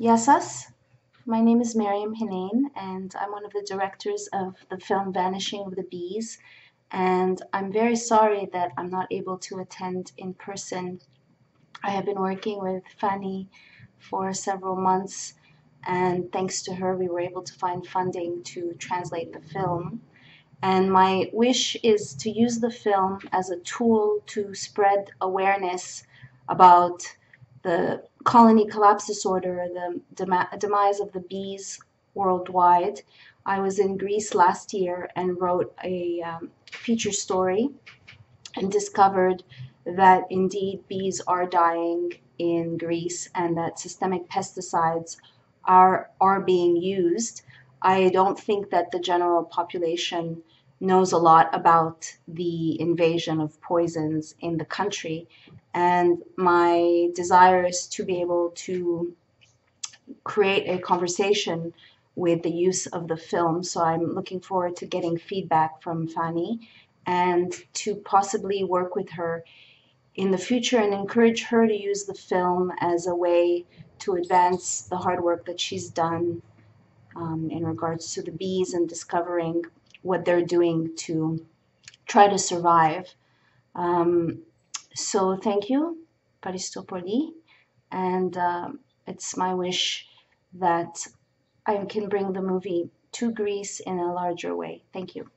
Yasas. My name is Maryam Henein, and I'm one of the directors of the film Vanishing of the Bees. And I'm very sorry that I'm not able to attend in person. I have been working with Fani for several months, and thanks to her, we were able to find funding to translate the film. And my wish is to use the film as a tool to spread awareness about the colony collapse disorder, the demise of the bees worldwide. I was in Greece last year and wrote a um, feature story and discovered that indeed bees are dying in Greece and that systemic pesticides are, are being used. I don't think that the general population knows a lot about the invasion of poisons in the country. And my desire is to be able to create a conversation with the use of the film. So I'm looking forward to getting feedback from Fani and to possibly work with her in the future and encourage her to use the film as a way to advance the hard work that she's done um, in regards to the bees and discovering what they're doing to try to survive. Um, so thank you, Paristopoli, and uh, it's my wish that I can bring the movie to Greece in a larger way. Thank you.